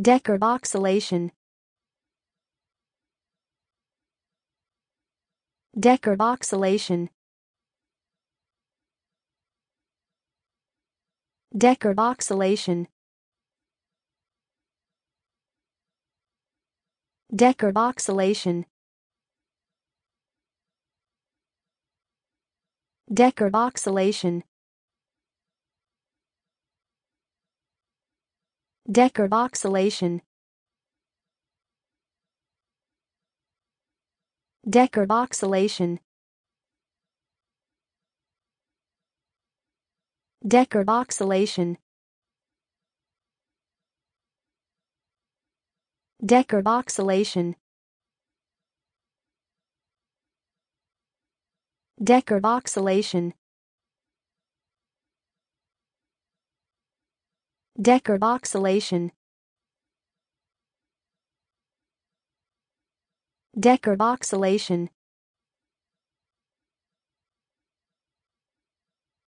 Decarboxylation Decarboxylation Decarboxylation Decarboxylation Decarboxylation Deckard oxalation Deckard oxalation Deckard oxalation Deckard oxalation Deckard oxalation Deckard oxalation. Deckard oxalation.